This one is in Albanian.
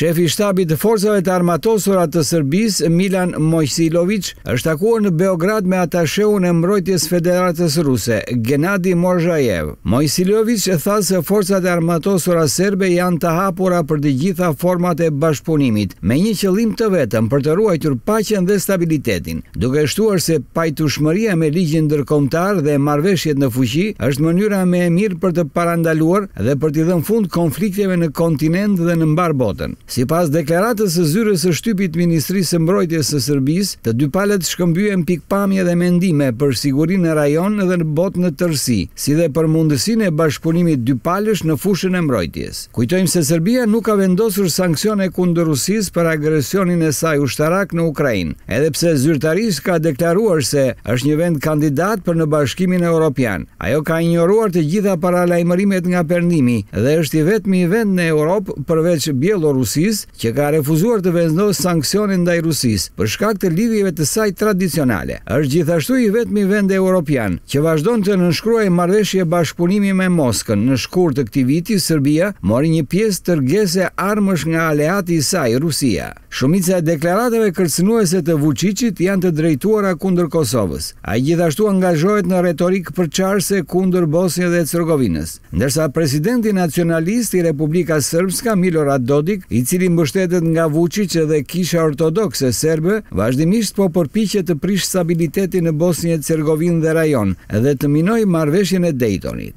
Shefi i Shtabit të Forcave të Armatosura të Serbisë, Milan Mojsiloviç, është takuar në Beograd me atasheun e Mbrojtjes së Federatës Ruse, Gennadi Morzhajev. Mojsiloviç tha se Forcat e Armatosura Serbe janë të hapura për të gjitha format e bashkëpunimit, me një qëllim të vetëm, për të ruajtur paqen dhe stabilitetin. duke shtuar se pajtueshmëria me ligjin ndërkombëtar dhe marrëveshjet në fuqi është mënyra më e mirë për të parandaluar dhe për t'i dhënë fund konflikteve në kontinent dhe në mbarë botën. Sipas deklaratës së Zyrës së Shtypit të Ministrisë së Mbrojtjes së Serbisë, të dy palët shkëmbyen pikëpamje dhe mendime për sigurinë në rajon dhe në botë në tërësi, si dhe për mundësinë e bashkëpunimit dypalësh në fushën e mbrojtjes. Kujtojmë se Serbia nuk ka vendosur sanksione kundër Rusisë për agresionin e saj ushtarak në Ukrainë, edhe pse zyrtarisht ka deklaruar se është një vend kandidat për në Bashkimin Europian. Ajo ka injoruar të gjitha paralajmërimet nga Perëndimi dhe është i vetmi vend në Europë, përveç Bjellorusisë, që ka refuzuar të vendosë sanksione ndaj Rusisë për shkak të lidhjeve të saj tradicionale, është gjithashtu i vetmi vend europian që vazhdon të nënshkruajë marrëveshje bashkëpunimi me Moskën. Në shkurt të këtij viti, Serbia mori një pjesë dërgese armësh nga aleati i saj, Rusia. Shumica e deklaratave kërcënuese të Vuçiçit janë të drejtuara kundër Kosovës. Ai gjithashtu angazhohet në retorikë përçarëse kundër Bosnjë dhe Hercegovinës. Ndërsa presidenti nacionalist i Republikës Srpska, Milorad Dodik, i cili mbështetet nga Vuçiç dhe Kisha Ortodokse Serbe, vazhdimisht po përpiqet të prishë stabilitetin në Bosnje-Hercegovinë dhe rajon dhe të minojë Marrëveshjen e Dejtonit.